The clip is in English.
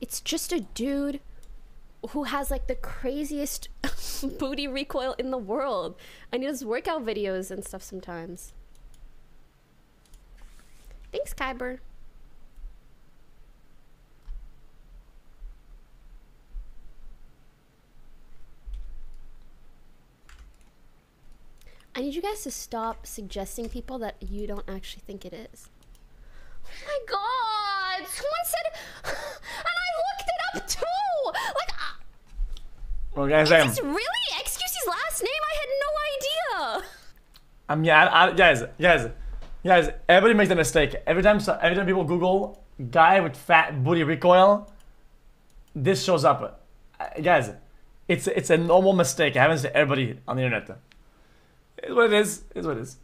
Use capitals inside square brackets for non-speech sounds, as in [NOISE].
It's just a dude who has like the craziest [LAUGHS] booty recoil in the world. And he does workout videos and stuff sometimes. Thanks, Kyber. I need you guys to stop suggesting people that you don't actually think it is. Looked too. Like, uh, Well, guys, is I'm, this really XQC's last name? I had no idea. I'm yeah, I, I, guys, guys, guys. Everybody makes a mistake. Every time, so, every time people Google guy with fat booty recoil, this shows up. Uh, guys, it's it's a normal mistake. I haven't seen everybody on the internet. It's what it is. It's what it is.